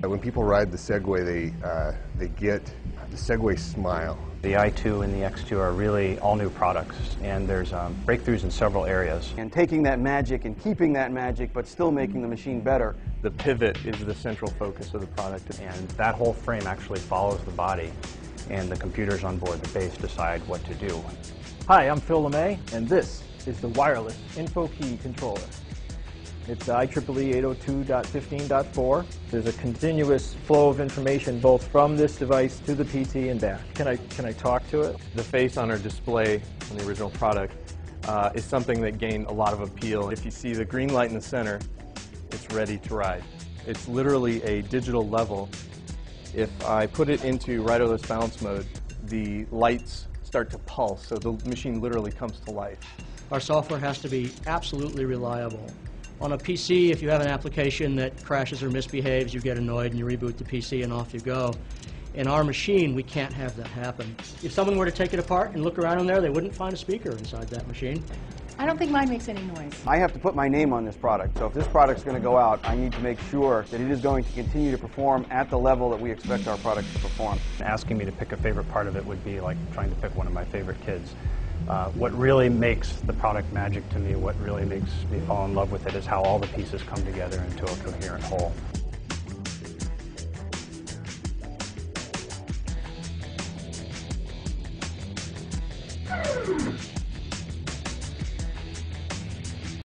When people ride the Segway, they, uh, they get the Segway smile. The i2 and the X2 are really all new products, and there's um, breakthroughs in several areas. And taking that magic and keeping that magic, but still making the machine better. The pivot is the central focus of the product. And that whole frame actually follows the body, and the computers on board the base decide what to do. Hi, I'm Phil LeMay, and this is the wireless InfoKey controller. It's IEEE 802.15.4. There's a continuous flow of information both from this device to the PT and back. Can I, can I talk to it? The face on our display on the original product uh, is something that gained a lot of appeal. If you see the green light in the center, it's ready to ride. It's literally a digital level. If I put it into riderless balance mode, the lights start to pulse, so the machine literally comes to life. Our software has to be absolutely reliable. On a PC, if you have an application that crashes or misbehaves, you get annoyed and you reboot the PC and off you go. In our machine, we can't have that happen. If someone were to take it apart and look around in there, they wouldn't find a speaker inside that machine. I don't think mine makes any noise. I have to put my name on this product, so if this product's going to go out, I need to make sure that it is going to continue to perform at the level that we expect our product to perform. Asking me to pick a favorite part of it would be like trying to pick one of my favorite kids uh, what really makes the product magic to me, what really makes me fall in love with it, is how all the pieces come together into a coherent whole.